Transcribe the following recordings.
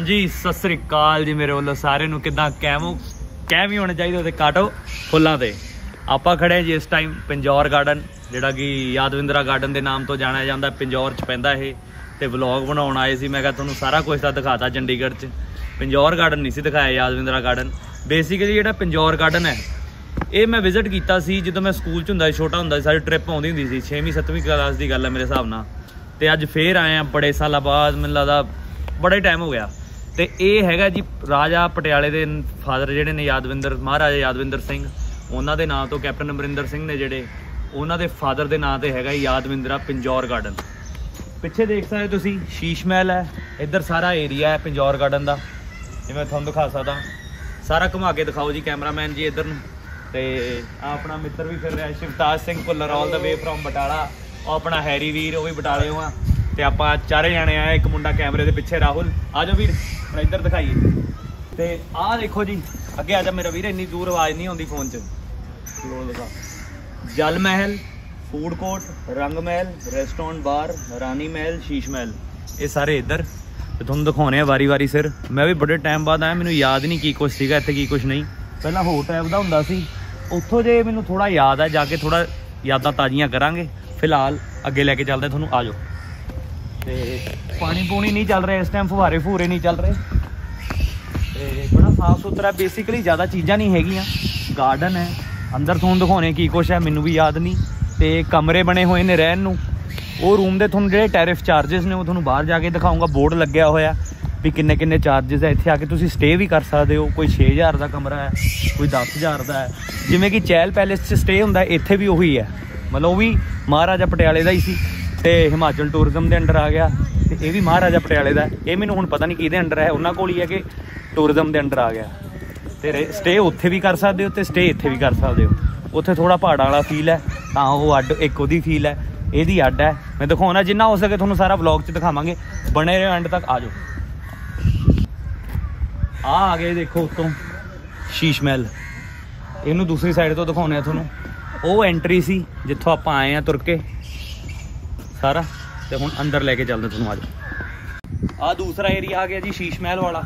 ਹਾਂਜੀ, ਸਤਿ ਸ੍ਰੀ ਅਕਾਲ ਜੀ ਮੇਰੇ ਵੱਲੋਂ ਸਾਰਿਆਂ ਨੂੰ। ਕਿਦਾਂ ਕੈਮੋ ਕੈਮ ਹੀ ਹੋਣਾ ਚਾਹੀਦਾ ਤੇ ਕਾਟੋ ਫੁੱਲਾਂ ਤੇ। ਆਪਾਂ ਖੜੇ ਹਾਂ ਜੀ ਇਸ ਟਾਈਮ ਪਿੰਜੌਰ ਗਾਰਡਨ ਜਿਹੜਾ ਕਿ ਯਾਦਵਿੰਦਰਾ ਗਾਰਡਨ ਦੇ ਨਾਮ ਤੋਂ ਜਾਣਿਆ ਜਾਂਦਾ, ਪਿੰਜੌਰ ਚ ਪੈਂਦਾ ਇਹ। ਤੇ ਵਲੌਗ ਬਣਾਉਣ ਆਏ ਸੀ, ਮੈਂ ਕਿਹਾ ਤੁਹਾਨੂੰ ਸਾਰਾ ਕੁਝ ਤਾਂ ਦਿਖਾਤਾ ਚੰਡੀਗੜ੍ਹ ਚ। ਪਿੰਜੌਰ ਗਾਰਡਨ ਨਹੀਂ ਸੀ ਦਿਖਾਇਆ ਯਾਦਵਿੰਦਰਾ ਗਾਰਡਨ ਬੇਸਿਕਲੀ ਜਿਹੜਾ ਪਿੰਜੌਰ ਗਾਰਡਨ ਹੈ, ਇਹ ਮੈਂ ਵਿਜ਼ਿਟ ਕੀਤਾ ਸੀ ਜਦੋਂ ਮੈਂ ਸਕੂਲ ਚ ਹੁੰਦਾ ਸੀ, ਛੋਟਾ ਹੁੰਦਾ ਸੀ, ਸਾਡੀ ਟ੍ਰਿਪ ਆਉਂਦੀ ਹੁੰਦੀ ਸੀ 6ਵੀਂ 7ਵੀਂ ਕਲਾਸ ਦੀ ਗੱਲ ਹੈ ਮੇਰੇ ਹਿਸਾਬ ਨਾਲ। ਤੇ ਅੱਜ ਫੇਰ ਆਏ ਆ ਬੜੇ ਸਾਲਾਂ ਬਾਅਦ, ਮੈਨੂੰ ਲੱਗਦਾ ਬੜਾ ਹੀ ਟਾਈਮ ਹੋ ਗਿਆ। ਤੇ ਇਹ ਹੈਗਾ ਜੀ ਰਾਜਾ ਪਟਿਆਲੇ ਦੇ ਫਾਦਰ ਜਿਹੜੇ ਨੇ ਯਾਦਵਿੰਦਰ, ਮਹਾਰਾਜਾ ਯਾਦਵਿੰਦਰ ਸਿੰਘ। ਉਹਨਾਂ ਦੇ ਨਾਂ ਤੋਂ ਕੈਪਟਨ ਅਮਰਿੰਦਰ ਸਿੰਘ ਨੇ ਜਿਹੜੇ, ਉਹਨਾਂ ਦੇ ਫਾਦਰ ਦੇ ਨਾਂ ਤੇ ਹੈਗਾ ਯਾਦਵਿੰਦਰਾ ਪਿੰਜੌਰ ਗਾਰਡਨ। ਪਿੱਛੇ ਦੇਖ ਸਕਦੇ ਤੁਸੀਂ, ਸ਼ੀਸ਼ ਮਹਿਲ ਹੈ, ਇੱਧਰ ਸਾਰਾ ਏਰੀਆ ਹੈ ਪਿੰਜੌਰ ਗਾਰਡਨ ਦਾ। ਜਿਵੇਂ ਤੁਹਾਨੂੰ ਦਿਖਾ ਸਕਦਾ। ਸਾਰਾ ਘੁਮਾ ਕੇ ਦਿਖਾਓ ਜੀ ਕੈਮਰਾਮੈਨ ਜੀ ਇੱਧਰ ਨੂੰ। ਤੇ ਆਹ ਆਪਣਾ ਮਿੱਤਰ ਵੀ ਫਿਰ ਰਿਹਾ, Shivtaj Singh Bhullar all the way from Batala. ਉਹ ਆਪਣਾ ਹੈਰੀ ਵੀਰ, ਉਹ ਵੀ ਬਟਾਲੇ ਆ। ਤੇ ਆਪਾਂ ਚਾਰੇ ਜਾਣੇ ਆਏ, ਇੱਕ ਮੁੰਡਾ ਕੈਮਰੇ ਦੇ ਪਿੱਛੇ, ਰਾਹੁਲ। ਆ ਜਾਓ ਵੀਰ, ਹੁਣ ਇੱਧਰ ਦਿਖਾਈਏ। ਤੇ ਆਹ ਦੇਖੋ ਜੀ, ਅੱਗੇ ਆ ਜਾ ਮੇਰਾ ਵੀਰ, ਇੰਨੀ ਦੂਰ ਆਵਾਜ਼ ਨਹੀਂ ਆਉਂਦੀ ਫੋਨ 'ਚ। ਲੋਲ ਲਗਾ ਜਲ ਮਹਿਲ ਫੂਡ ਕੋਰਟ ਰੰਗ ਮਹਿਲ ਰੈਸਟੋਰੈਂਟ ਬਾਰ ਰਾਣੀ ਮਹਿਲ ਸ਼ੀਸ਼ ਮਹਿਲ ਇਹ ਸਾਰੇ ਇੱਧਰ। ਤੇ ਤੁਹਾਨੂੰ ਦਿਖਾਉਣੇ ਆ ਵਾਰੀ-ਵਾਰੀ ਸਿਰ। ਮੈਂ ਵੀ ਬੜੇ ਟਾਈਮ ਬਾਅਦ ਆਇਆ, ਮੈਨੂੰ ਯਾਦ ਨਹੀਂ ਕੀ ਕੁਝ ਸੀਗਾ, ਇੱਥੇ ਕੀ ਕੁਝ ਨਹੀਂ। ਪਹਿਲਾਂ ਹੋਰ ਟਾਈਪ ਦਾ ਹੁੰਦਾ ਸੀ। ਉੱਥੋਂ ਜੇ ਮੈਨੂੰ ਥੋੜਾ ਯਾਦ ਆ, ਜਾ ਕੇ ਥੋੜਾ ਯਾਦਾਂ ਤਾਜ਼ੀਆਂ ਕਰਾਂਗੇ। ਫਿਲਹਾਲ ਅੱਗੇ ਲੈ ਕੇ ਚੱਲਦੇ, ਤੁਹਾਨੂੰ ਆ ਜਾਓ। ਤੇ ਪਾਣੀ ਪੂਣੀ ਨਹੀਂ ਚੱਲ ਰਿਹਾ, ਇਸ ਟਾਈਮ ਫੁਹਾਰੇ ਫੂਰੇ ਨਹੀਂ ਚੱਲ ਰਹੇ। ਤੇ ਬੜਾ ਸਾਫ਼ ਸੁਥਰਾ ਬੇਸਿਕਲੀ ਜ਼ਿਆਦਾ ਚੀਜ਼ਾਂ ਨਹੀਂ ਹੈਗੀਆਂ। ਗਾਰਡਨ ਹੈ, ਅੰਦਰ ਤੁਹਾਨੂੰ ਦਿਖਾਉਣੇ ਕੀ ਕੁਛ ਹੈ, ਮੈਨੂੰ ਵੀ ਯਾਦ ਨਹੀਂ। ਤੇ ਕਮਰੇ ਬਣੇ ਹੋਏ ਨੇ ਰਹਿਣ ਨੂੰ। ਉਹ ਰੂਮ ਦੇ ਤੁਹਾਨੂੰ ਜਿਹੜੇ ਟੈਰਿਫ ਚਾਰजेस ਨੇ, ਉਹ ਤੁਹਾਨੂੰ ਬਾਹਰ ਜਾ ਕੇ ਦਿਖਾਉਂਗਾ ਬੋਰਡ ਲੱਗਿਆ ਹੋਇਆ। ਵੀ ਕਿੰਨੇ ਕਿੰਨੇ ਚਾਰजेस ਹੈ, ਇੱਥੇ ਆ ਕੇ ਤੁਸੀਂ ਸਟੇ ਵੀ ਕਰ ਸਕਦੇ ਹੋ। ਕੋਈ 6000 ਦਾ ਕਮਰਾ ਹੈ, ਕੋਈ 10000 ਦਾ ਹੈ। ਜਿਵੇਂ ਕਿ ਚੈਲ ਪੈਲੇਸ 'ਚ ਸਟੇ ਹੁੰਦਾ, ਇੱਥੇ ਵੀ ਉਹੀ ਹੈ। ਮਤਲਬ ਉਹ ਵੀ ਮਹਾਰਾਜਾ ਪਟਿਆਲੇ ਦਾ ਹੀ ਸੀ। ਤੇ ਹਿਮਾਚਲ ਟੂਰਿਜ਼ਮ ਦੇ ਅੰਡਰ ਆ ਗਿਆ ਤੇ ਇਹ ਵੀ ਮਹਾਰਾਜਾ ਪਟਿਆਲੇ ਦਾ ਇਹ ਮੈਨੂੰ ਹੁਣ ਪਤਾ ਨਹੀਂ ਕਿਹਦੇ ਅੰਡਰ ਹੈ, ਉਹਨਾਂ ਕੋਲ ਹੀ ਹੈ ਕਿ ਟੂਰਿਜ਼ਮ ਦੇ ਅੰਡਰ ਆ ਗਿਆ। ਤੇ ਸਟੇ ਉੱਥੇ ਵੀ ਕਰ ਸਕਦੇ ਹੋ ਤੇ ਸਟੇ ਇੱਥੇ ਵੀ ਕਰ ਸਕਦੇ ਹੋ। ਉੱਥੇ ਥੋੜਾ ਪਹਾੜਾਂ ਵਾਲਾ ਫੀਲ ਹੈ, ਤਾਂ ਉਹ ਅੱਡ, ਇੱਕ ਉਹਦੀ ਫੀਲ ਹੈ, ਇਹਦੀ ਅੱਡ ਹੈ। ਮੈਂ ਦਿਖਾਉਣਾ ਜਿੰਨਾ ਹੋ ਸਕੇ ਤੁਹਾਨੂੰ ਸਾਰਾ ਵਲੌਗ 'ਚ ਦਿਖਾਵਾਂਗੇ। ਬਣੇ ਰਹੋ ਐਂਡ ਤੱਕ, ਆ ਜਾਓ। ਆ ਆ ਗਏ ਦੇਖੋ ਉੱਤੋਂ ਸ਼ੀਸ਼ ਮਹਿਲ। ਇਹਨੂੰ ਦੂਸਰੀ ਸਾਈਡ ਤੋਂ ਦਿਖਾਉਣੇ ਆ ਤੁਹਾਨੂੰ। ਉਹ ਐਂਟਰੀ ਸੀ, ਜਿੱਥੋਂ ਆਪਾਂ ਆਏ ਆ ਤੁਰ ਕੇ। ਸਾਰਾ ਤੇ ਹੁਣ ਅੰਦਰ ਲੈ ਕੇ ਚੱਲਦੇ ਤੁਹਾਨੂੰ ਅੱਜ ਆ ਦੂਸਰਾ ਏਰੀਆ ਆ ਗਿਆ ਜੀ ਸ਼ੀਸ਼ ਮਹਿਲ ਵਾਲਾ।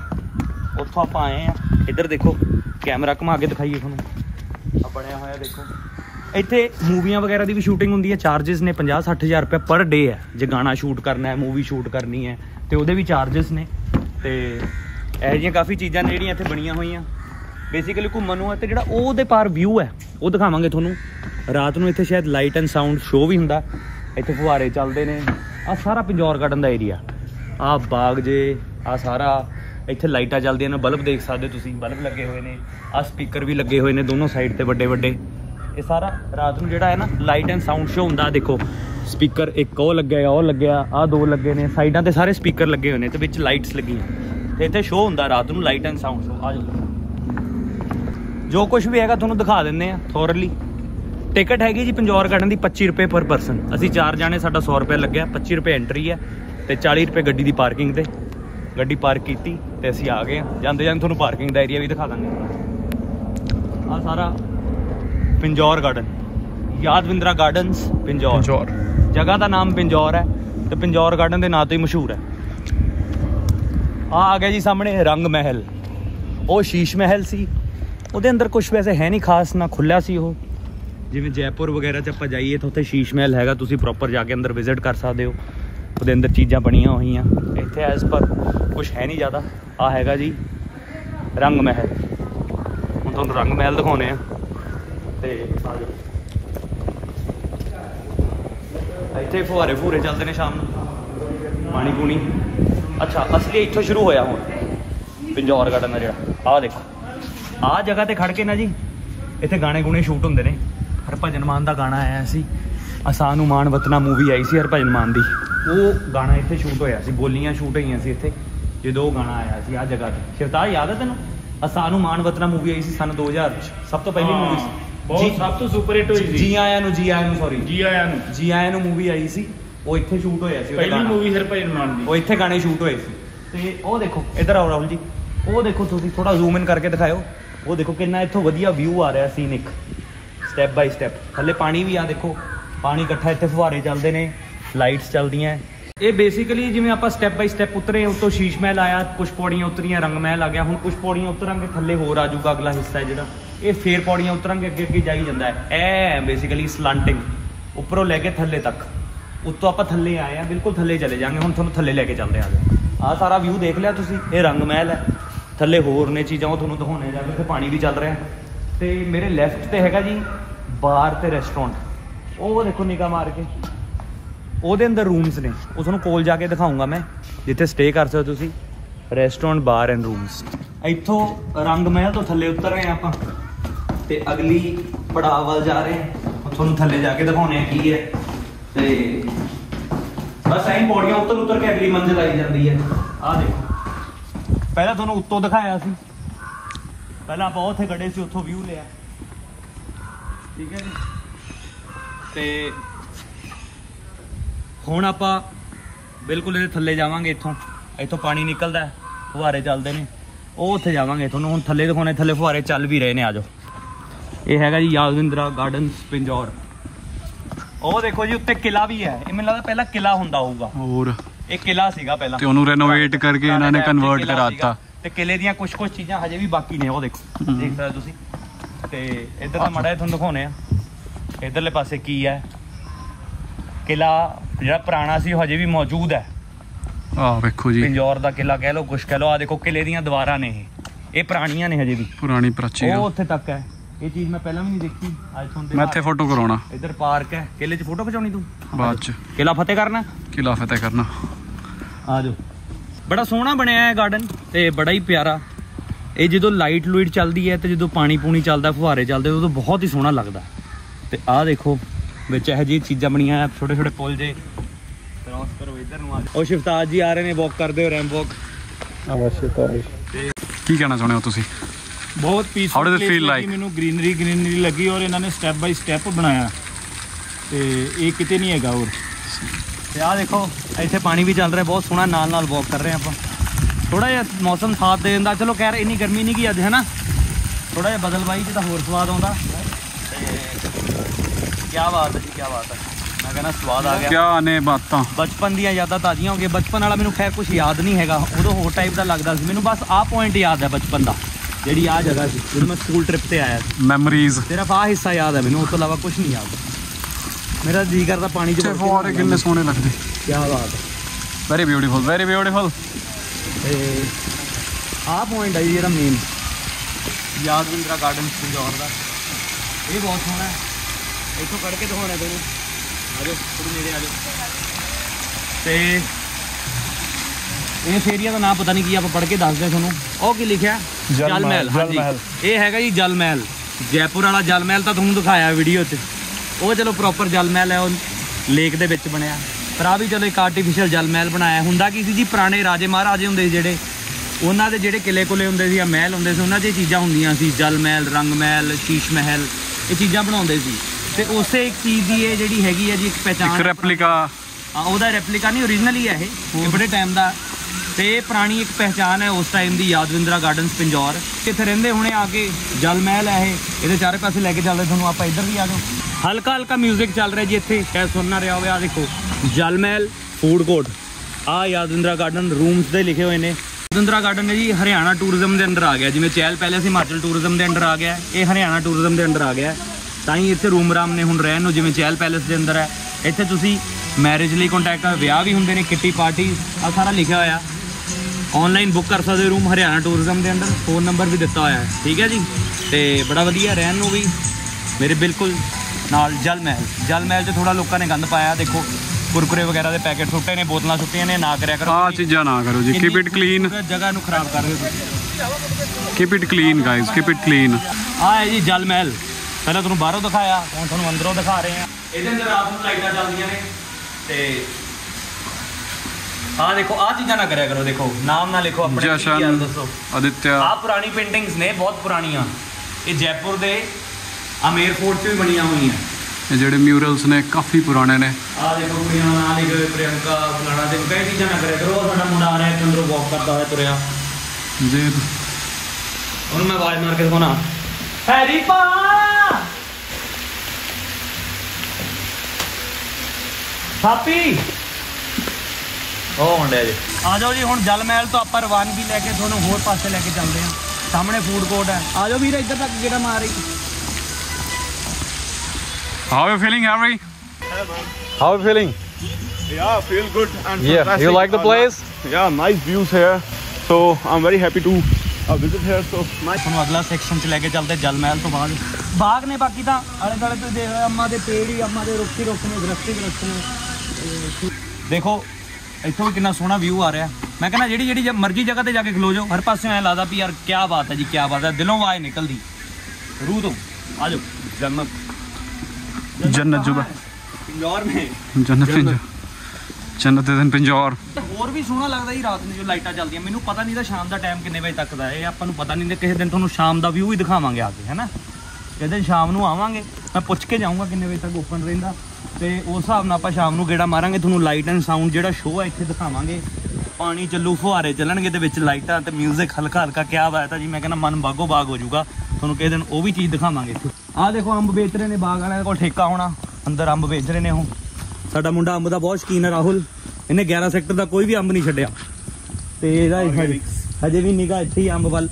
ਉੱਥੋਂ ਆਪਾਂ ਆਏ ਆ ਇੱਧਰ ਦੇਖੋ ਕੈਮਰਾ ਘੁਮਾ ਕੇ ਦਿਖਾਈਏ ਤੁਹਾਨੂੰ। ਆ ਬਣਿਆ ਹੋਇਆ ਦੇਖੋ। ਇੱਥੇ ਮੂਵੀਆਂ ਵਗੈਰਾ ਦੀ ਵੀ ਸ਼ੂਟਿੰਗ ਹੁੰਦੀ ਹੈ। ਚਾਰजेस ਨੇ 50 60000 ਰੁਪਏ ਪਰ ਡੇ ਹੈ। ਜੇ ਗਾਣਾ ਸ਼ੂਟ ਕਰਨਾ ਹੈ ਮੂਵੀ ਸ਼ੂਟ ਕਰਨੀ ਹੈ, ਤੇ ਉਹਦੇ ਵੀ ਚਾਰजेस ਨੇ। ਤੇ ਇਹ ਜੀਆਂ ਕਾਫੀ ਚੀਜ਼ਾਂ ਨੇ ਜਿਹੜੀਆਂ ਇੱਥੇ ਬਣੀਆਂ ਹੋਈਆਂ। ਬੇਸਿਕਲੀ ਘੁੰਮਣ ਨੂੰ ਹੈ ਤੇ ਜਿਹੜਾ ਉਹਦੇ ਪਾਰ ਵਿਊ ਹੈ, ਉਹ ਦਿਖਾਵਾਂਗੇ ਤੁਹਾਨੂੰ। ਰਾਤ ਨੂੰ ਇੱਥੇ ਸ਼ਾਇਦ ਲਾਈਟ ਐਂਡ ਸਾਊਂਡ ਸ਼ੋਅ ਵੀ ਹੁੰਦਾ। ਇੱਥੇ ਫੁਹਾਰੇ ਚੱਲਦੇ ਨੇ। ਆ ਸਾਰਾ ਪਿੰਜੌਰ ਗਾਰਡਨ ਦਾ ਏਰੀਆ ਆ ਬਾਗ ਜੇ ਆ ਸਾਰਾ। ਇੱਥੇ ਲਾਈਟਾਂ ਚੱਲਦੀਆਂ ਨੇ, ਬਲਬ ਦੇਖ ਸਕਦੇ ਤੁਸੀਂ, ਬਲਬ ਲੱਗੇ ਹੋਏ ਨੇ। ਆ ਸਪੀਕਰ ਵੀ ਲੱਗੇ ਹੋਏ ਨੇ ਦੋਨੋਂ ਸਾਈਡ ਤੇ ਵੱਡੇ ਵੱਡੇ। ਇਹ ਸਾਰਾ ਰਾਤ ਨੂੰ ਜਿਹੜਾ ਹੈ ਨਾ ਲਾਈਟ ਐਂਡ ਸਾਊਂਡ ਸ਼ੋਅ ਹੁੰਦਾ ਦੇਖੋ। ਸਪੀਕਰ ਇੱਕ ਉਹ ਲੱਗਿਆ ਉਹ ਲੱਗਿਆ ਆ ਦੋ ਲੱਗੇ ਨੇ। ਸਾਈਡਾਂ ਤੇ ਸਾਰੇ ਸਪੀਕਰ ਲੱਗੇ ਹੋਏ ਨੇ, ਤੇ ਵਿੱਚ ਲਾਈਟਸ ਲੱਗੀਆਂ। ਤੇ ਇੱਥੇ ਸ਼ੋਅ ਹੁੰਦਾ ਰਾਤ ਨੂੰ ਲਾਈਟ ਐਂਡ ਸਾਊਂਡ ਸ਼ੋਅ ਆ ਜਾਓ ਜੋ ਕੁਝ ਵੀ ਹੈਗਾ, ਤੁਹਾਨੂੰ ਦਿਖਾ ਦਿੰਨੇ ਆ ਥੋਰਲੀ ਟਿਕਟ ਹੈਗੀ ਜੀ ਪਿੰਜੌਰ ਗਾਰਡਨ ਦੀ 25 ਰੁਪਏ ਪਰ ਪਰਸਨ। ਅਸੀਂ ਚਾਰ ਜਾਣੇ ਸਾਡਾ 100 ਰੁਪਏ ਲੱਗਿਆ 25 ਰੁਪਏ ਐਂਟਰੀ ਹੈ ਤੇ 40 ਰੁਪਏ ਗੱਡੀ ਦੀ ਪਾਰਕਿੰਗ ਤੇ। ਗੱਡੀ ਪਾਰਕ ਕੀਤੀ ਤੇ ਅਸੀਂ ਆ ਗਏ ਜਾਂਦੇ ਜਾਂਦੇ ਤੁਹਾਨੂੰ ਪਾਰਕਿੰਗ ਦਾ ਏਰੀਆ ਵੀ ਦਿਖਾ ਦਾਂਗੇ। ਆ ਸਾਰਾ ਪਿੰਜੌਰ ਗਾਰਡਨ ਯਾਦਵਿੰਦਰਾ ਗਾਰਡਨਸ ਪਿੰਜੌਰ। ਪਿੰਜੌਰ। ਜਗ੍ਹਾ ਦਾ ਨਾਮ ਪਿੰਜੌਰ ਹੈ ਤੇ ਪਿੰਜੌਰ ਗਾਰਡਨ ਦੇ ਨਾਂ ਤੋਂ ਹੀ ਮਸ਼ਹੂਰ ਹੈ। ਆ ਆ ਗਿਆ ਜੀ ਸਾਹਮਣੇ ਰੰਗ ਮਹਿਲ। ਉਹ ਸ਼ੀਸ਼ ਮਹਿਲ ਸੀ। ਉਹਦੇ ਅੰਦਰ ਕੁਝ ਵੈਸੇ ਹੈ ਨਹੀਂ ਖਾਸ ਨਾ ਖੁੱਲਿਆ ਸੀ ਉਹ। ਜਿਵੇਂ ਜੈਪੁਰ ਵਗੈਰਾ ਚ ਆਪਾਂ ਜਾਈਏ ਤਾਂ ਉੱਥੇ ਸ਼ੀਸ਼ ਮਹਿਲ ਹੈਗਾ, ਤੁਸੀਂ ਪ੍ਰੋਪਰ ਜਾ ਕੇ ਅੰਦਰ ਵਿਜ਼ਿਟ ਕਰ ਸਕਦੇ ਹੋ। ਉਹਦੇ ਅੰਦਰ ਚੀਜ਼ਾਂ ਬਣੀਆਂ ਹੋਈਆਂ। ਇੱਥੇ ਐਸ ਪਰ ਕੁਝ ਹੈ ਨਹੀਂ ਜ਼ਿਆਦਾ। ਆ ਹੈਗਾ ਜੀ ਰੰਗ ਮਹਿਲ। ਹੁਣ ਤੁਹਾਨੂੰ ਰੰਗ ਮਹਿਲ ਦਿਖਾਉਣੇ ਆ ਤੇ ਇੱਥੇ ਫੁਹਾਰੇ ਫੂਰੇ ਚੱਲਦੇ ਨੇ ਸ਼ਾਮ ਨੂੰ। ਪਾਣੀ ਪੂਣੀ। ਅੱਛਾ, ਅਸਲੀ ਇੱਥੋਂ ਸ਼ੁਰੂ ਹੋਇਆ ਹੁਣ। ਪਿੰਜੌਰ ਗਾਰਡਨ ਦਾ ਜਿਹੜਾ। ਆਹ ਦੇਖੋ। ਆਹ ਜਗ੍ਹਾ ਤੇ ਖੜ ਕੇ ਨਾ ਜੀ, ਇੱਥੇ ਗਾਣੇ ਗੁਣੇ ਸ਼ੂਟ ਹੁੰਦੇ ਨੇ। ਹਰਭਜਨ ਮਾਨ ਦਾ ਗਾਣਾ ਆਇਆ ਸੀ। ਅਸਾਨੂੰ ਮਾਨ ਵਤਨਾ ਮੂਵੀ ਆਈ ਸੀ ਹਰਭਜਨ ਮਾਨ ਦੀ। ਉਹ ਗਾਣਾ ਇੱਥੇ ਸ਼ੂਟ ਹੋਇਆ ਸੀ ਬੋਲੀਆਂ ਸ਼ੂਟ ਹੋਈਆਂ ਸੀ ਇੱਥੇ। ਜਦੋਂ ਉਹ ਗਾਣਾ ਆਇਆ ਸੀ ਆਹ ਜਗ੍ਹਾ ਤੇ। ਸ਼ਿਵਤਾਜ ਯਾਦ ਹੈ ਤੈਨੂੰ? ਅਸਾਨੂੰ ਮਾਨ ਵਤਨਾ ਮੂਵੀ ਆਈ ਸੀ ਸਨ 2000 ਚ। ਸਭ ਤੋਂ ਪਹਿਲੀ ਮੂਵੀ ਸੀ। ਬਹੁਤ ਸਭ ਤੋਂ ਸੁਪਰ ਹਿੱਟ ਹੋਈ ਜੀ ਸੀ ਆਇਆਂ ਨੂੰ ਜੀ ਆਇਆਂ ਨੂੰ ਸੌਰੀ ਜੀ ਆਇਆਂ ਨੂੰ। ਜੀ ਆਇਆਂ ਨੂੰ ਮੂਵੀ ਆਈ ਸੀ। ਉਹ ਇੱਥੇ ਸ਼ੂਟ ਹੋਇਆ ਸੀ ਪਹਿਲੀ। ਮੂਵੀ ਹਰਭਜਨ ਮਾਨ ਦੀ। ਉਹ ਇੱਥੇ ਗਾਣੇ ਸ਼ੂਟ ਹੋਏ ਸੀ। ਤੇ ਉਹ ਦੇਖੋ ਇੱਧਰ ਆਓ ਰਾਹੁਲ ਜੀ। ਉਹ ਦੇਖੋ ਤੁਸੀਂ ਥੋੜਾ ਜ਼ੂਮ ਇਨ ਕਰਕੇ ਦਿਖਾਓ ਉਹ ਦੇਖੋ ਕਿੰਨਾ ਇੱਥੋਂ ਵਧੀਆ ਵਿਊ ਆ ਰਿਹਾ ਸੀਨਿਕ ਸਟੈਪ ਬਾਈ ਸਟੈਪ ਥੱਲੇ ਪਾਣੀ ਵੀ ਆ, ਦੇਖੋ। ਪਾਣੀ ਇਕੱਠਾ ਇੱਥੇ ਫੁਹਾਰੇ ਚੱਲਦੇ ਨੇ ਲਾਈਟਸ ਚੱਲਦੀਆਂ। ਇਹ ਬੇਸਿਕਲੀ ਜਿਵੇਂ ਆਪਾਂ ਸਟੈਪ ਬਾਈ ਸਟੈਪ ਉਤਰੇ ਉਤੋਂ ਸ਼ੀਸ਼ ਮਹਿਲ ਆਇਆ ਕੁਝ ਪੌੜੀਆਂ ਉਤਰੀਆਂ, ਰੰਗ ਮਹਿਲ ਆ ਗਿਆ। ਹੁਣ ਕੁਝ ਪੌੜੀਆਂ ਉਤਰਾਂਗੇ, ਥੱਲੇ ਹੋਰ ਆ ਜਾਊਗਾ ਅਗਲਾ ਹਿੱਸਾ ਹੈ ਜਿਹੜਾ। ਇਹ ਫੇਰ ਪੌੜੀਆਂ ਉਤਰਾਂਗੇ, ਅੱਗੇ ਅੱਗੇ ਜਾਈ ਜਾਂਦਾ ਹੈ। ਐ ਬੇਸਿਕਲੀ ਸਲੰਟਿੰਗ ਉੱਪਰੋਂ ਲੈ ਕੇ ਥੱਲੇ ਤੱਕ। ਉੱਤੋਂ ਆਪਾਂ ਥੱਲੇ ਆਏ ਆ ਬਿਲਕੁਲ ਥੱਲੇ ਚਲੇ ਜਾਾਂਗੇ। ਹੁਣ ਤੁਹਾਨੂੰ ਥੱਲੇ ਲੈ ਕੇ ਚੱਲਦੇ ਆ ਆ ਸਾਰਾ ਵਿਊ ਦੇਖ ਲਿਆ ਤੁਸੀਂ? ਇਹ ਰੰਗ ਮਹਿਲ ਹੈ। ਥੱਲੇ ਹੋਰ ਨੇ ਚੀਜ਼ਾਂ, ਉਹ ਤੁਹਾਨੂੰ ਦਿਖਾਉਣੇ ਜਾ ਕੇ। ਇੱਥੇ ਪਾਣੀ ਵੀ ਚੱਲ ਰਿਹਾ। ਤੇ ਮੇਰੇ ਲੈਫਟ ਤੇ ਹੈਗਾ ਜੀ ਬਾਰ ਤੇ ਰੈਸਟੋਰੈਂਟ ਉਹ ਦੇਖੋ ਨਿਗਾਹ ਮਾਰ ਕੇ। ਉਹਦੇ ਅੰਦਰ ਰੂਮਸ ਨੇ। ਉਹ ਤੁਹਾਨੂੰ ਕੋਲ ਜਾ ਕੇ ਦਿਖਾਉਂਗਾ ਮੈਂ। ਜਿੱਥੇ ਸਟੇ ਕਰ ਸਕਦੇ ਤੁਸੀਂ। ਰੈਸਟੋਰੈਂਟ ਬਾਰ ਐਂਡ ਰੂਮਸ ਇੱਥੋਂ ਰੰਗ ਮਹਿਲ ਤੋਂ ਥੱਲੇ ਉਤਰ ਰਹੇ ਹਾਂ ਆਪਾਂ। ਤੇ ਅਗਲੀ ਪੜਾਅ ਵੱਲ ਜਾ ਰਹੇ ਹਾਂ। ਤੁਹਾਨੂੰ ਥੱਲੇ ਜਾ ਕੇ ਦਿਖਾਉਣੇ ਆ ਕੀ ਹੈ। ਤੇ ਬਸ ਐਂ ਪੌੜੀਆਂ ਉੱਤਰ ਉੱਤਰ ਕੇ ਅਗਲੀ ਮੰਜ਼ਿਲ ਆਈ ਜਾਂਦੀ ਹੈ। ਆਹ ਦੇਖੋ। ਪਹਿਲਾਂ ਤੁਹਾਨੂੰ ਉੱਤੋਂ ਦਿਖਾਇਆ ਸੀ। ਪਹਿਲਾਂ ਆਪਾਂ ਉੱਥੇ ਖੜੇ ਸੀ ਉੱਥੋਂ ਵਿਊ ਲਿਆ। ਠੀਕ ਹੈ ਜੀ? ਤੇ ਹੁਣ ਆਪਾਂ ਬਿਲਕੁਲ ਇਹਦੇ ਥੱਲੇ ਜਾਵਾਂਗੇ ਇੱਥੋਂ। ਇੱਥੋਂ ਪਾਣੀ ਨਿਕਲਦਾ ਫੁਹਾਰੇ ਚੱਲਦੇ ਨੇ। ਉਹ ਉੱਥੇ ਜਾਵਾਂਗੇ ਤੁਹਾਨੂੰ ਹੁਣ ਥੱਲੇ ਦਿਖਾਉਣੇ ਥੱਲੇ ਫੁਹਾਰੇ ਚੱਲ ਵੀ ਰਹੇ ਨੇ ਆਜੋ ਇਹ ਹੈਗਾ ਜੀ ਯਾਦਵਿੰਦਰਾ ਗਾਰਡਨਸ ਪਿੰਜੌਰ ਉਹ ਦੇਖੋ ਜੀ ਉੱਤੇ ਕਿਲਾ ਵੀ ਹੈ। ਇਹ ਮੈਨੂੰ ਲੱਗਦਾ ਪਹਿਲਾਂ ਕਿਲਾ ਹੁੰਦਾ ਹੋਊਗਾ। ਹੋਰ। ਇਹ ਕਿਲਾ ਸੀਗਾ ਪਹਿਲਾਂ। ਤੇ ਉਹਨੂੰ renovate ਕਰਕੇ ਇਹਨਾਂ ਨੇ ਪੁਰਾਣੇ time ਤੇ ਕਿਲੇ ਦੀਆਂ ਕੁਝ ਕੁਝ ਚੀਜ਼ਾਂ ਹਜੇ ਵੀ ਬਾਕੀ ਨੇ ਉਹ ਦੇਖੋ। ਦੇਖ ਸਕਦੇ ਤੁਸੀਂ। ਤੇ ਇੱਧਰ ਦਾ ਮੜਾ ਤੁਹਾਨੂੰ ਦਿਖਾਉਣੇ ਆ ਇਧਰਲੇ ਪਾਸੇ ਕੀ ਹੈ? ਕਿਲਾ ਜਿਹੜਾ ਪੁਰਾਣਾ ਸੀ ਉਹ ਹਜੇ ਵੀ ਮੌਜੂਦ ਹੈ। ਆਹ ਵੇਖੋ ਜੀ। ਪਿੰਜੌਰ ਦਾ ਕਿਲਾ ਕਹਿ ਲਓ ਕੁਛ ਕਹਿ ਲਓ। ਆ ਦੇਖੋ ਕਿਲੇ ਦੀਆਂ ਦੀਵਾਰਾਂ ਨੇ ਇਹ। ਇਹ ਪੁਰਾਣੀਆਂ ਨੇ ਹਜੇ ਵੀ। ਪੁਰਾਣੀ ਪ੍ਰਾਚੀਨ ਉਹ ਉੱਥੇ ਤੱਕ ਹੈ। ਇਹ ਚੀਜ਼ ਮੈਂ ਪਹਿਲਾਂ ਵੀ ਨਹੀਂ ਦੇਖੀ। ਅੱਜ ਤੁਹਾਨੂੰ ਮੈਂ ਇੱਥੇ ਫੋਟੋ ਕਰਾਉਣਾ। ਇੱਧਰ ਪਾਰਕ ਹੈ। ਕਿਲੇ 'ਚ ਫੋਟੋ ਖਿਚਾਉਣੀ ਤੂੰ? ਬਾਅਦ ਚ। ਕਿਲਾ ਫਤਿਹ ਕਰਨਾ? ਕਿਲਾ ਫਤਿਹ ਕਰਨਾ। ਆ ਜਾਓ। ਬੜਾ ਸੋਹਣਾ ਬਣਿਆ ਹੈ ਗਾਰਡਨ ਤੇ ਬੜਾ ਹੀ ਪਿਆਰਾ। ਇਹ ਜਦੋਂ ਲਾਈਟ ਲੂਇਟ ਚੱਲਦੀ ਹੈ ਤੇ ਜਦੋਂ ਪਾਣੀ ਪੂਣੀ ਚੱਲਦਾ ਫੁਹਾਰੇ ਚੱਲਦੇ ਉਦੋਂ ਬਹੁਤ ਹੀ ਸੋਹਣਾ ਲੱਗਦਾ। ਤੇ ਆਹ ਦੇਖੋ ਵਿੱਚ ਇਹੋ ਜਿਹੀ ਚੀਜ਼ਾਂ ਬਣੀਆਂ ਛੋਟੇ ਛੋਟੇ ਪੁੱਲ ਜੇ। ਕ੍ਰਾਸ ਕਰੋ ਇੱਧਰ ਨੂੰ ਆ। ਉਹ ਸ਼ਿਫਤਾਜ ਜੀ ਆ ਰਹੇ ਨੇ ਵਾਕ ਕਰਦੇ ਹੋ ਰੈਂਪ ਵਾਕ ਕੀ ਕਹਿਣਾ ਚਾਹੁੰਦੇ ਹੋ ਤੁਸੀਂ? ਬਹੁਤ peaceful does it feel like? ਮੈਨੂੰ ਗ੍ਰੀਨਰੀ ਗ੍ਰੀਨਰੀ ਲੱਗੀ ਔਰ ਇਹਨਾਂ ਨੇ ਸਟੈਪ ਬਾਈ ਸਟੈਪ ਬਣਾਇਆ। ਤੇ ਇਹ ਕਿਤੇ ਨਹੀਂ ਹੈਗਾ ਹੋਰ। ਤੇ ਆਹ ਦੇਖੋ ਇੱਥੇ ਪਾਣੀ ਵੀ ਚੱਲ ਰਿਹਾ ਬਹੁਤ ਸੋਹਣਾ ਨਾਲ ਨਾਲ ਵਾਕ ਕਰ ਰਹੇ ਆਪਾਂ। ਥੋੜਾ ਜਿਹਾ ਮੌਸਮ ਸਾਥ ਦੇ ਦਿੰਦਾ ਚਲੋ ਕਹਿ ਰਹੇ ਇੰਨੀ ਗਰਮੀ ਨਹੀਂ ਕੀ ਅੱਜ ਹੈ ਨਾ ਥੋੜਾ ਜਿਹਾ ਬਦਲਵਾਈ ਚ ਤਾਂ ਹੋਰ ਸਵਾਦ ਆਉਂਦਾ। ਕੀ ਬਾਤ ਹੈ ਜੀ ਕੀ ਬਾਤ ਹੈ। ਮੈਂ ਕਹਿੰਦਾ ਸਵਾਦ ਆ ਗਿਆ। ਕਿਆ ਨੇ ਬਾਤਾਂ। ਬਚਪਨ ਦੀਆਂ ਯਾਦਾਂ ਤਾਜ਼ੀਆਂ ਹੋ ਗਈਆਂ। ਬਚਪਨ ਵਾਲਾ ਮੈਨੂੰ ਖੈਰ ਕੁਝ ਯਾਦ ਨਹੀਂ ਹੈਗਾ। ਉਦੋਂ ਹੋਰ ਟਾਈਪ ਦਾ ਲੱਗਦਾ ਸੀ। ਮੈਨੂੰ ਬਸ ਆਹ ਪੁਆਇੰਟ ਯਾਦ ਹੈ ਬਚਪਨ ਦਾ ਜਿਹੜੀ ਆ ਜਗ੍ਹਾ ਸੀ ਜਦੋਂ ਮੈਂ ਸਕੂਲ ਟ੍ਰਿਪ ਤੇ ਆਇਆ ਸੀ। ਮੈਮਰੀਜ਼ ਸਿਰਫ ਆਹ ਹਿੱਸਾ ਯਾਦ ਹੈ ਮੈਨੂੰ ਉਸ ਤੋਂ ਇਲਾਵਾ ਕੁਝ ਨਹੀਂ ਯਾਦ। ਮੇਰਾ ਜੀ ਕਰਦਾ ਪਾਣੀ 'ਚ ਫੁਆਰੇ ਕਿੰਨੇ ਸੋਹਣੇ ਲੱਗਦੇ। ਕੀ ਬਾਤ ਵੈਰੀ ਬਿਊਟੀਫੁਲ ਵੈਰੀ ਬਿਊਟੀਫੁਲ ਤੇ ਆਹ ਪੁਆਇੰਟ ਹੈ ਜੀ ਜਿਹੜਾ ਮੇਨ ਯਾਦਵਿੰਦਰਾ ਗਾਰਡਨ ਪਿੰਜੌਰ ਦਾ। ਇਹ ਬਹੁਤ ਸੋਹਣਾ ਹੈ। ਇੱਥੋਂ ਕੱਢ ਕੇ ਦਿਖਾਉਣਾ ਤੈਨੂੰ। ਆਜੋ ਥੋੜੀ ਨੇੜੇ ਆਜੋ ਤੇ ਇਸ ਏਰੀਆ ਦਾ ਨਾਮ ਪਤਾ ਨਹੀਂ ਕੀ ਆਪਾਂ ਪੜ੍ਹ ਕੇ ਦੱਸਦੇ ਤੁਹਾਨੂੰ। ਉਹ ਕੀ ਲਿਖਿਆ? ਜਲ ਮਹਿਲ, ਹਾਂਜੀ। ਮਹਿਲ। ਇਹ ਹੈਗਾ ਜੀ ਜਲ ਮਹਿਲ। ਜੈਪੁਰ ਵਾਲਾ ਜਲ ਮਹਿਲ ਤਾਂ ਤੁਹਾਨੂੰ ਦਿਖਾਇਆ ਵੀਡੀਓ 'ਚ। ਉਹ ਚਲੋ ਪ੍ਰੋਪਰ ਜਲ ਮਹਿਲ ਹੈ ਉਹ ਲੇਕ ਦੇ ਵਿੱਚ ਬਣਿਆ। ਪਰ ਆ ਵੀ ਚਲੋ ਇੱਕ ਆਰਟੀਫੀਸ਼ੀਅਲ ਜਲ ਮਹਿਲ ਬਣਾਇਆ ਹੁੰਦਾ ਕੀ ਸੀ ਜੀ ਪੁਰਾਣੇ ਰਾਜੇ ਮਹਾਰਾਜੇ ਹੁੰਦੇ ਸੀ ਜਿਹੜੇ ਉਹਨਾਂ ਦੇ ਜਿਹੜੇ ਕਿਲੇ ਕੁਲੇ ਹੁੰਦੇ ਸੀ ਜਾਂ ਮਹਿਲ ਹੁੰਦੇ ਸੀ ਉਹਨਾਂ 'ਚ ਚੀਜ਼ਾਂ ਹੁੰਦੀਆਂ ਸੀ ਜਲ ਮਹਿਲ ਰੰਗ ਮਹਿਲ ਸ਼ੀਸ਼ ਮਹਿਲ ਇਹ ਚੀਜ਼ਾਂ ਬਣਾਉਂਦੇ ਸੀ। ਤੇ ਉਸੇ ਇੱਕ ਚੀਜ਼ ਦੀ ਇਹ ਜਿਹੜੀ ਹੈਗੀ ਹੈ ਜੀ ਇੱਕ ਪਹਿਚਾਣ ਇੱਕ ਰੈਪਲੀਕਾ ਹਾਂ ਉਹਦਾ ਰੈਪਲੀਕਾ ਨਹੀਂ ਓਰੀਜਨਲ ਹੀ ਹੈ ਇਹ ਇਹ ਬੜੇ ਟਾਈਮ ਦਾ। ਤੇ ਇਹ ਪੁਰਾਣੀ ਇੱਕ ਪਹਿਚਾਨ ਹੈ ਉਸ ਟਾਈਮ ਦੀ ਯਾਦਵਿੰਦਰਾ ਗਾਰਡਨਸ ਪਿੰਜੌਰ ਇੱਥੇ ਰਹਿੰਦੇ ਹੁਣੇ ਆ ਕੇ ਜਲ ਮਹਿਲ ਹੈ ਇਹ ਇਹਦੇ ਚਾਰੇ ਪਾਸੇ ਲੈ ਕੇ ਚੱਲਦੇ ਤੁਹਾਨੂੰ ਆਪਾਂ ਇੱਧਰ ਵੀ ਆ ਜਾਓ। ਹਲਕਾ ਹਲਕਾ 뮤직 ਚੱਲ ਰਿਹਾ ਜੀ ਇੱਥੇ ਸ਼ਾਇਦ ਸੁਣ ਨਾ ਰਿਹਾ ਹੋਵੇ ਆ ਦੇਖੋ ਜਲ ਮਹਿਲ ਫੂਡ ਕੋਰਟ ਆ ਯਾਦਵਿੰਦਰਾ ਗਾਰਡਨ ਰੂਮਸ ਦੇ ਲਿਖੇ ਹੋਏ ਨੇ। ਯਾਦਿੰਦਰਾ ਗਾਰਡਨ ਹੈ ਜੀ, ਹਰਿਆਣਾ ਟੂਰਿਜ਼ਮ ਦੇ ਅੰਦਰ ਆ ਗਿਆ, ਜਿਵੇਂ ਚਹਿਲ ਪੈਲੇਸ ਹਿਮਾਚਲ ਟੂਰਿਜ਼ਮ ਦੇ ਅੰਡਰ ਆ ਗਿਆ, ਇਹ ਹਰਿਆਣਾ ਟੂਰਿਜ਼ਮ ਦੇ ਅੰਡਰ ਆ ਗਿਆ। ਤਾਂ ਹੀ ਇੱਥੇ ਰੂਮ ਰਾਮ ਨੇ ਹੁਣ ਰਹਿਣ ਨੂੰ, ਜਿਵੇਂ ਚਹਿਲ ਪੈਲੇਸ ਦੇ ਅੰਦਰ ਹੈ। ਇੱਥੇ ਤੁਸੀਂ ਮੈਰਿਜ ਲਈ ਕੰਟੈਕਟ ਵਿਆਹ ਵੀ ਹੁੰਦੇ ਨੇ ਕਿੱਟੀ ਪਾਰਟੀ ਆ ਸਾਰਾ ਲਿਖਿਆ ਹੋਇਆ। ਆਨਲਾਈਨ ਬੁੱਕ ਕਰ ਸਕਦੇ ਰੂਮ ਹਰਿਆਣਾ ਟੂਰਿਜ਼ਮ ਦੇ ਅੰਦਰ ਫੋਨ ਨੰਬਰ ਵੀ ਦਿੱਤਾ ਹੋਇਆ ਹੈ। ਠੀਕ ਹੈ ਜੀ? ਤੇ ਬੜਾ ਵਧੀਆ, ਰਹਿਣ ਨੂੰ ਵੀ, ਮੇਰੇ ਬਿਲਕੁਲ ਨਾਲ ਜਲ ਮਹਿਲ। ਜਲ ਮਹਿਲ 'ਚ ਥੋੜਾ ਲੋਕਾਂ ਨੇ ਗੰਦ ਪਾਇਆ। ਦੇਖੋ ਕੁਰਕੁਰੇ ਵਗੈਰਾ ਦੇ ਪੈਕੇਟ ਸੁੱਟੇ ਨੇ ਬੋਤਲਾਂ ਸੁੱਟੀਆਂ ਨੇ ਨਾ ਕਰਿਆ ਕਰੋ। ਆ ਚੀਜ਼ਾਂ ਨਾ ਕਰੋ ਜੀ। ਕੀਪ ਇਟ ਕਲੀਨ ਜਗ੍ਹਾ ਨੂੰ ਖਰਾਬ ਕਰ ਰਹੇ ਹੋ ਤੁਸੀਂ। Keep it clean guys keep it clean ਆ ਹੈ ਜੀ ਜਲ ਮਹਿਲ। ਪਹਿਲਾਂ ਤੁਹਾਨੂੰ ਬਾਹਰੋਂ ਦਿਖਾਇਆ ਹੁਣ ਤੁਹਾਨੂੰ ਅੰਦਰੋਂ ਦਿਖਾ ਰਹੇ ਆ ਇਹਦੇ ਅੰਦਰ ਰਾਤ ਨੂੰ ਲਾਈਟਾਂ ਚੱਲਦੀਆਂ ਨੇ। ਤੇ ਆ ਦੇਖੋ ਆ ਚੀਜ਼ਾਂ ਨਾ ਕਰਿਆ ਕਰੋ ਦੇਖੋ। ਨਾਮ ਨਾ ਲਿਖੋ ਆਪਣੇ ਯਾਰ ਦੱਸੋ। ਆਦਿਤਿਆ ਆ ਪੁਰਾਣੀ ਪੇਂਟਿੰਗਸ ਨੇ ਬਹੁਤ ਪੁਰਾਣੀਆਂ। ਇਹ ਜੈਪੁਰ ਦੇ ਅਮੇਰ ਫੋਰਟ 'ਚ ਵੀ ਬਣੀਆਂ ਹੋਈਆਂ। ਇਹ ਜਿਹੜੇ ਮਿਊਰਲਸ ਨੇ ਕਾਫੀ ਪੁਰਾਣੇ ਨੇ। ਆ ਦੇਖੋ ਕੁੜੀਆਂ ਦਾ ਨਾਂ ਲਿਖੇ ਹੋਏ ਪ੍ਰਿਯੰਕਾ ਫਲਾਣਾ ਤੇ ਕਈ ਚੀਜ਼ਾਂ ਨਾ ਕਰਿਆ ਕਰੋ ਉਹ ਸਾਡਾ ਮੁੰਡਾ ਆ ਰਿਹਾ ਅੰਦਰੋਂ ਵਾਕ ਕਰਦਾ ਹੋਇਆ ਤੁਰਿਆ। ਜੀ ਉਹਨੂੰ ਮੈਂ ਆਵਾਜ਼ ਮਾਰ ਕੇ ਦਿਖਾਉਣਾ। ਹੈਰੀ ਪਾ ਥਾਪੀ ਉਹ ਹੁੰਦੇ ਜੀ। ਆ ਜਾਓ ਜੀ ਹੁਣ ਜਲ ਮਹਿਲ ਤੋਂ ਆਪਾਂ ਰਵਾਨਗੀ ਲੈ ਕੇ ਤੁਹਾਨੂੰ ਹੋਰ ਪਾਸੇ ਲੈ ਕੇ ਚੱਲਦੇ ਹਾਂ। ਸਾਹਮਣੇ ਫੂਡ ਕੋਰਟ ਹੈ। ਆ ਜਾਓ ਵੀਰ ਇੱਧਰ ਤੱਕ ਗੇੜਾ ਮਾਰ ਰਹੀ। How you feeling every How are you feeling? Yeah, feel good and Yeah, fantastic. you like the Uh, place? Yeah, nice views here. So I'm very happy to uh, visit here. So nice. ਤੁਹਾਨੂੰ ਅਗਲਾ section 'ਚ ਲੈ ਕੇ ਚੱਲਦੇ ਜਲ ਮਹਿਲ ਤੋਂ ਬਾਅਦ ਬਾਗ ਨੇ ਬਾਕੀ ਤਾਂ ਆਲੇ ਦੁਆਲੇ ਤੁਸੀਂ ਦੇਖ ਰਹੇ ਅੰਮਾਂ ਦੇ ਪੇੜ ਹੀ ਅੰਮਾਂ ਦੇ ਰੁੱਖ ਹੀ ਰੁੱਖ ਨੇ ਦਰਖਤ ਹੀ ਦਰਖਤ ਨੇ ਤੇ ਦੇਖੋ ਇੱਥੋਂ ਵੀ ਕਿੰਨਾ ਸੋਹਣਾ ਵਿਊ ਆ ਰਿਹਾ ਮੈਂ ਕਹਿੰਦਾ ਜਿਹੜੀ ਜਿਹੜੀ ਮਰਜ਼ੀ ਜਗ੍ਹਾ ਤੇ ਜਾ ਕੇ ਖਲੋ ਜਾਓ ਹਰ ਪਾਸੇ ਐ ਲੱਗਦਾ ਵੀ ਯਾਰ ਕੀ ਬਾਤ ਹੈ ਜੀ ਕੀ ਬਾਤ ਹੈ ਦਿਲੋਂ ਆਵਾਜ਼ ਨਿਕਲਦੀ ਰੂਹ ਤੋਂ ਆ ਜਾਓ ਜੰਨਤ ਜੰਨਤ ਜੁਗਾ। ਪਿੰਜੌਰ ਨੇ ਜੰਨਤ ਪਿੰਜੌਰ। ਜੰਨਤ ਦੇ ਦਿਨ ਪਿੰਜੌਰ। ਹੋਰ ਵੀ ਸੋਹਣਾ ਲੱਗਦਾ ਜੀ ਰਾਤ ਨੂੰ ਜੋ ਲਾਈਟਾਂ ਚੱਲਦੀਆਂ। ਮੈਨੂੰ ਪਤਾ ਨਹੀਂ ਤਾਂ ਸ਼ਾਮ ਦਾ ਟਾਈਮ ਕਿੰਨੇ ਵਜੇ ਤੱਕ ਦਾ ਹੈ। ਇਹ ਆਪਾਂ ਨੂੰ ਪਤਾ ਨਹੀਂ ਤੇ ਕਿਸੇ ਦਿਨ ਤੁਹਾਨੂੰ ਸ਼ਾਮ ਦਾ ਵਿਊ ਹੀ ਦਿਖਾਵਾਂਗੇ ਆ ਕੇ ਹੈਨਾ ਦਿਨ ਸ਼ਾਮ ਨੂੰ ਆਵਾਂਗੇ। ਮੈਂ ਪੁੱਛ ਕੇ ਜਾਊਂਗਾ ਕਿੰਨੇ ਵਜੇ ਤੱਕ ਓਪਨ ਰਹਿੰਦਾ। ਤੇ ਉਸ ਹਿਸਾਬ ਨਾਲ ਆਪਾਂ ਸ਼ਾਮ ਨੂੰ ਗੇੜਾ ਮਾਰਾਂਗੇ। ਤੁਹਾਨੂੰ ਲਾਈਟ ਐਂਡ ਸਾਊਂਡ ਜਿਹੜਾ ਸ਼ੋਅ ਹੈ ਇੱਥੇ ਦਿਖਾਵਾਂਗੇ। ਪਾਣੀ ਚੱਲੂ ਫੁਹਾਰੇ ਚੱਲਣਗੇ ਤੇ ਵਿੱਚ ਲਾਈਟਾਂ ਤੇ 뮤직 ਹਲਕਾ ਹਲਕਾ ਕਿਆ ਬਾਤ ਹੈ ਜੀ। ਮੈਂ ਕਹਿੰਦਾ ਮਨ ਬਾਗੋ ਬਾਗ ਹੋ ਜਾਊਗਾ। ਤੁਹਾਨੂੰ ਕਿਸੇ ਦਿਨ ਉਹ ਵੀ ਚੀਜ਼ ਦਿਖਾਵਾਂਗੇ ਆਹ ਦੇਖੋ ਅੰਬ ਵੇਚ ਰਹੇ ਨੇ ਬਾਗ ਵਾਲਿਆਂ ਕੋਲ ਠੇਕਾ ਹੋਣਾ ਅੰਦਰ ਅੰਬ ਵੇਚ ਰਹੇ ਨੇ ਉਹ। ਸਾਡਾ ਮੁੰਡਾ ਅੰਬ ਦਾ ਬਹੁਤ ਸ਼ੌਕੀਨ ਹੈ ਰਾਹੁਲ। ਇਹਨੇ 11 ਸੈਕਟਰ ਦਾ ਕੋਈ ਵੀ ਅੰਬ ਨਹੀਂ ਛੱਡਿਆ। ਤੇ ਇਹਦਾ ਹਜੇ- ਵੀ ਨਿਗਾ ਇੱਥੇ ਹੀ ਅੰਬ ਵੱਲ।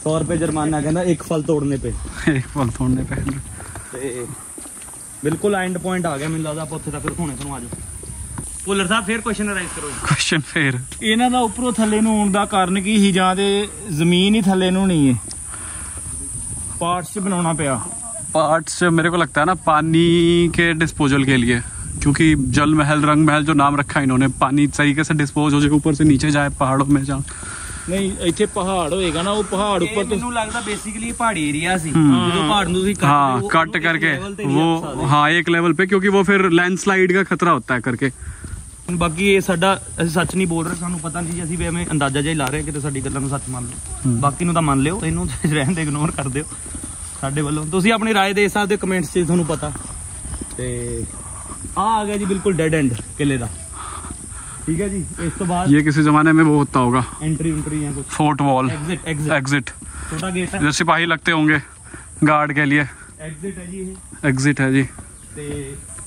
100 ਰੁਪਏ ਜੁਰਮਾਨਾ ਕਹਿੰਦਾ ਇੱਕ ਫਲ ਤੋੜਨੇ ਪਏ। ਇੱਕ ਫਲ ਤੋੜਨੇ ਪੈ ਤੇ ਬਿਲਕੁਲ ਐਂਡ ਪੁਆਇੰਟ ਆ ਗਿਆ ਮੈਨੂੰ ਲੱਗਦਾ ਆਪਾਂ ਉੱਥੇ ਤੱਕ ਦਿਖਾਉਣੇ ਤੁਹਾਨੂੰ ਆਜੋ। ਭੁੱਲਰ ਸਾਹਿਬ ਫੇਰ ਕੁਐਸਚਨ ਰਾਈਜ਼ ਕਰੋ। ਕੁਐਸਚਨ ਫੇਰ। ਇਹਨਾਂ ਦਾ ਉੱਪਰੋਂ ਥੱਲੇ ਨੂੰ ਆਉਣ ਦਾ ਕਾਰਨ ਕੀ ਸੀ ਜਾਂ ਤੇ ਜ਼ਮੀਨ ਹੀ ਥੱਲੇ ਨੂੰ ਨਹੀਂ ਹੈ? ਪਾਰਟਸ 'ਚ ਬਣਾਉਣਾ ਪਿਆ पार्ट्स मेरे को लगता है ना पानी के डिस्पोजल के लिए क्योंकि जल महल रंग महल जो नाम रखा है इन्होंने पानी तरीके से डिस्पोज हो जाए ऊपर से नीचे जाए पहाड़ों में जहाँ ਨਹੀਂ ਇੱਥੇ ਪਹਾੜ ਹੋਏਗਾ ਨਾ ਉਹ ਪਹਾੜ ਇਹ ਉੱਪਰ ਤੋਂ ਮੈਨੂੰ ਲੱਗਦਾ ਬੇਸਿਕਲੀ ਪਹਾੜੀ ਏਰੀਆ ਸੀ ਹਮ। ਜਦੋਂ ਪਹਾੜ ਨੂੰ ਤੁਸੀਂ ਕੱਟਦੇ हाँ ਹੋ, कट ਉਹਨੂੰ ਇੱਕ करके level ਤੇ ਨਹੀਂ ਰੱਖ वो ਸਕਦੇ। हाँ एक लेवल पे क्योंकि वो फिर लैंडस्लाइड का खतरा होता है करके ਬਾਕੀ ਇਹ ਸਾਡਾ ਅਸੀਂ ਸੱਚ ਨਹੀਂ ਬੋਲ ਰਹੇ ਸਾਨੂੰ ਪਤਾ ਨਹੀਂ ਜੀ ਅਸੀਂ ਵੀ ਐਵੇਂ ਅੰਦਾਜ਼ਾ ਜਿਹਾ ਹੀ ਲਾ ਰਹੇ ਕਿਤੇ ਸਾਡੀ ਗੱਲਾਂ ਨੂੰ ਸੱਚ ਮੰਨ ਲਓ ਬਾਕੀ ਨੂੰ ਤਾਂ ਮੰਨ ਲਿਓ ਇਹਨੂੰ ਤਾਂ ਰਹਿਣ ਦੇ ਇਗਨੋਰ ਕਰ ਦਿਓ ਸਾਡੇ ਵੱਲੋਂ ਤੁਸੀਂ ਆਪਣੀ رائے ਦੇ ਸਕਦੇ ਕਮੈਂਟਸ 'ਚ ਤੁਹਾਨੂੰ ਪਤਾ ਤੇ ਆ ਆ ਗਿਆ ਜੀ ਬਿਲਕੁਲ ਡੈਡ ਐਂਡ ਕਿਲੇ ਦਾ ਠੀਕ ਹੈ ਜੀ ਇਸ ਤੋਂ ਬਾਅਦ ये किसी जमाने में वो होता होगा ਐਂਟਰੀ ਐਂਟਰੀ ਜਾਂ ਕੁਝ fort wall exit exit exit ਛੋਟਾ ਗੇਟ ਹੈ जो सिपाही लगते होंगे गार्ड के लिए ਐਗਜ਼ਿਟ ਹੈ ਜੀ ਇਹ एग्जिट है जी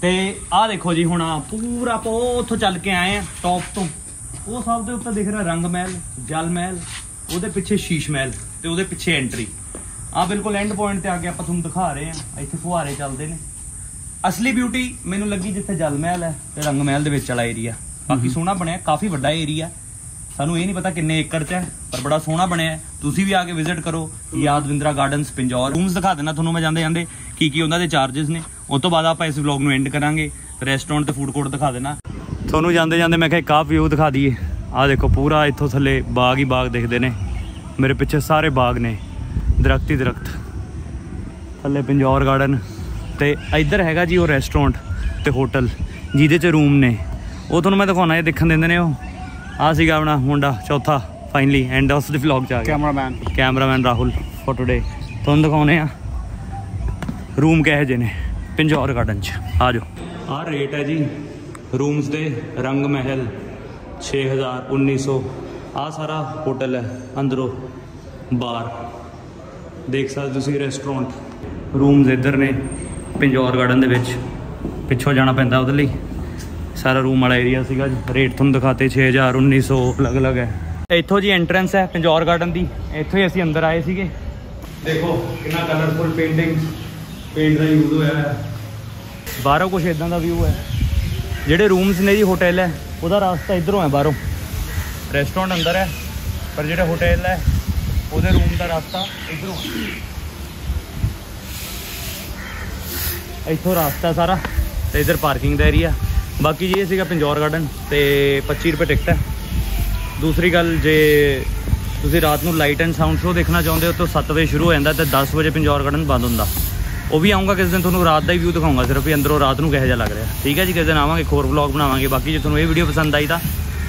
ਤੇ ਆਹ ਦੇਖੋ ਜੀ ਹੁਣ ਪੂਰਾ ਆਪਾਂ ਉਹ ਉੱਥੋਂ ਚੱਲ ਕੇ ਆਏ ਆ ਟੌਪ ਤੋਂ। ਉਹ ਸਭ ਦੇ ਉੱਤੇ ਦਿਖ ਰਿਹਾ ਰੰਗ ਮਹਿਲ ਜਲ ਮਹਿਲ ਉਹਦੇ ਪਿੱਛੇ ਸ਼ੀਸ਼ ਮਹਿਲ ਤੇ ਉਹਦੇ ਪਿੱਛੇ ਐਂਟਰੀ ਆ ਬਿਲਕੁਲ ਐਂਡ ਪੁਆਇੰਟ ਤੇ ਆ ਕੇ ਆਪਾਂ ਤੁਹਾਨੂੰ ਦਿਖਾ ਰਹੇ ਆ ਇੱਥੇ ਫੁਹਾਰੇ ਚੱਲਦੇ ਨੇ। ਅਸਲੀ ਬਿਊਟੀ ਮੈਨੂੰ ਲੱਗੀ ਜਿੱਥੇ ਜਲ ਮਹਿਲ ਹੈ ਤੇ ਰੰਗ ਮਹਿਲ ਦੇ ਵਿੱਚ ਵਾਲਾ ਏਰੀਆ ਬਾਕੀ ਸੋਹਣਾ ਬਣਿਆ ਕਾਫੀ ਵੱਡਾ ਏਰੀਆ ਸਾਨੂੰ ਇਹ ਨਹੀਂ ਪਤਾ ਕਿੰਨੇ ਏਕੜ ਚ ਹੈ ਪਰ ਬੜਾ ਸੋਹਣਾ ਬਣਿਆ ਤੁਸੀਂ ਵੀ ਆ ਕੇ ਵਿਜ਼ਿਟ ਕਰੋ ਯਾਦਵਿੰਦਰਾ ਗਾਰਡਨਸ ਪਿੰਜੌਰ ਰੂਮਸ ਦਿਖਾ ਦੇਣਾ ਤੁਹਾਨੂੰ ਮੈਂ ਜਾਂਦੇ ਜਾਂਦੇ ਕੀ ਕੀ ਉਹਨਾਂ ਦੇ ਚਾਰजेस ਨੇ। ਉਹ ਤੋਂ ਬਾਅਦ ਆਪਾਂ ਇਸ ਵਲੌਗ ਨੂੰ ਐਂਡ ਕਰਾਂਗੇ। ਰੈਸਟੋਰੈਂਟ ਤੇ ਫੂਡ ਕੋਰਟ ਦਿਖਾ ਦੇਣਾ। ਤੁਹਾਨੂੰ ਜਾਂਦੇ ਜਾਂਦੇ ਮੈਂ ਕਿਹਾ ਇੱਕ ਆ ਵਿਊ ਦਿਖਾ ਦਈਏ। ਆਹ ਦੇਖੋ ਪੂਰਾ ਇੱਥੋਂ ਥੱਲੇ ਬਾਗ ਹੀ ਬਾਗ ਦਿਖਦੇ ਨੇ। ਮੇਰੇ ਪਿੱਛੇ ਸਾਰੇ ਬਾਗ ਨੇ। ਦਰਖਤ ਹੀ ਦਰਖਤ। ਥੱਲੇ ਪੰਜੌਰ ਗਾਰਡਨ ਤੇ ਇੱਧਰ ਹੈਗਾ ਜੀ ਉਹ ਰੈਸਟੋਰੈਂਟ ਤੇ ਹੋਟਲ ਜਿਹਦੇ 'ਚ ਰੂਮ ਨੇ। ਉਹ ਤੁਹਾਨੂੰ ਮੈਂ ਦਿਖਾਉਣਾ ਇਹ ਦੇਖਣ ਦਿੰਦੇ ਨੇ ਉਹ। ਆਹ ਸੀਗਾ ਆਪਣਾ ਮੁੰਡਾ ਚੌਥਾ finally end of the vlog ਚ ਆ ਕੈਮਰਾਮੈਨ ਕੈਮਰਾਮੈਨ ਰਾਹੁਲ ਫੋਟੋ ਡੇ ਤੁਹਾਨੂੰ ਦਿਖਾਉਨੇ ਆ। ਰੂਮ ਕਿਹੋ ਜਿਹੇ ਨੇ। ਪਿੰਜੌਰ ਗਾਰਡਨ ਚ। ਆ ਜਾਓ। ਆ ਰੇਟ ਹੈ ਜੀ ਰੂਮਸ ਦੇ ਰੰਗ ਮਹਿਲ 6000 1900 ਆ ਸਾਰਾ ਹੋਟਲ ਹੈ ਅੰਦਰੋਂ ਬਾਰ ਦੇਖ ਸਕਦੇ ਤੁਸੀਂ ਰੈਸਟੋਰੈਂਟ ਰੂਮਸ ਇੱਧਰ ਨੇ ਪਿੰਜੌਰ ਗਾਰਡਨ ਦੇ ਵਿੱਚ। ਪਿੱਛੋਂ ਜਾਣਾ ਪੈਂਦਾ ਉਹਦੇ ਲਈ। ਸਾਰਾ ਰੂਮ ਵਾਲਾ ਏਰੀਆ ਸੀਗਾ ਰੇਟ ਤੁਹਾਨੂੰ ਦਿਖਾਤੇ 6000 1900 ਅਲੱਗ-ਅਲੱਗ ਹੈ। ਇੱਥੋਂ ਜੀ ਐਂਟਰੈਂਸ ਹੈ ਪਿੰਜੌਰ ਗਾਰਡਨ ਦੀ। ਇੱਥੋਂ ਹੀ ਅਸੀਂ ਅੰਦਰ ਆਏ ਸੀਗੇ। ਦੇਖੋ, ਕਿੰਨਾ ਕਲਰਫੁਲ ਪੇਂਟਿੰਗ ਪੇਂਟ ਦਾ ਯੂਜ਼ ਹੋਇਆ ਹੈ। ਬਾਹਰੋਂ ਕੁਝ ਇਦਾਂ ਦਾ ਵਿਊ ਹੈ। ਜਿਹੜੇ ਰੂਮਸ ਨੇ ਜੀ ਹੋਟਲ ਹੈ, ਉਹਦਾ ਰਸਤਾ ਇਧਰੋਂ ਹੈ, ਬਾਹਰੋਂ। ਰੈਸਟੋਰੈਂਟ ਅੰਦਰ ਹੈ, ਪਰ ਜਿਹੜਾ ਹੋਟਲ ਹੈ, ਉਹਦੇ ਰੂਮ ਦਾ ਰਸਤਾ ਇਧਰੋਂ ਇੱਥੋਂ ਰਸਤਾ ਸਾਰਾ, ਤੇ ਇਧਰ ਪਾਰਕਿੰਗ ਦਾ ਏਰੀਆ ਬਾਕੀ ਜੀ, ਇਹ ਸੀਗਾ ਪਿੰਜੌਰ ਗਾਰਡਨ ਤੇ 25 ਰੁਪਏ ਟਿਕਟ ਹੈ। ਦੂਸਰੀ ਗੱਲ, ਜੇ ਤੁਸੀਂ ਰਾਤ ਨੂੰ ਲਾਈਟ ਐਂਡ ਸਾਊਂਡ ਸ਼ੋਅ ਦੇਖਣਾ ਚਾਹੁੰਦੇ ਹੋ, ਤਾਂ 7 ਵਜੇ ਸ਼ੁਰੂ ਹੋ ਜਾਂਦਾ ਤੇ 10 ਵਜੇ ਪਿੰਜੌਰ ਗਾਰਡਨ ਬੰਦ ਹੁੰਦਾ। ਉਹ ਵੀ ਆਉਂਗਾ ਕਿਸੇ ਦਿਨ ਤੁਹਾਨੂੰ ਰਾਤ ਦਾ ਹੀ ਵਿਊ ਦਿਖਾਉਂਗਾ ਸਿਰਫ ਵੀ ਅੰਦਰੋਂ ਰਾਤ ਨੂੰ ਕਿਹੋ ਜਿਹਾ ਲੱਗ ਰਿਹਾ। ਠੀਕ ਹੈ ਜੀ ਕਿਸੇ ਦਿਨ ਆਵਾਂਗੇ ਇੱਕ ਹੋਰ ਵਲੌਗ ਬਣਾਵਾਂਗੇ। ਬਾਕੀ ਜੇ ਤੁਹਾਨੂੰ ਇਹ ਵੀਡੀਓ ਪਸੰਦ ਆਈ ਤਾਂ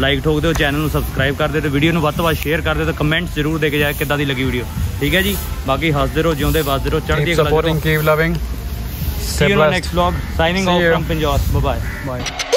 ਲਾਈਕ ਠੋਕ ਦਿਓ ਚੈਨਲ ਨੂੰ ਸਬਸਕ੍ਰਾਈਬ ਕਰ ਦਿਓ ਤੇ ਵੀਡੀਓ ਨੂੰ ਵੱਧ ਤੋਂ ਵੱਧ ਸ਼ੇਅਰ ਕਰ ਦਿਓ ਤੇ ਕਮੈਂਟਸ ਜ਼ਰੂਰ ਦੇ ਕੇ ਜਾਇਓ ਕਿੱਦਾਂ ਦੀ ਲੱਗੀ ਵੀਡੀਓ ਠੀਕ ਹੈ ਜੀ ਬਾਕੀ ਹੱਸਦੇ ਰਹੋ ਜਿਉਂਦੇ ਵੱਸਦੇ ਰਹੋ ਚੜ੍ਹਦੀ ਕਲਾ supporting keep loving See you in the next vlog. Signing off from Pinjore. Bye bye. bye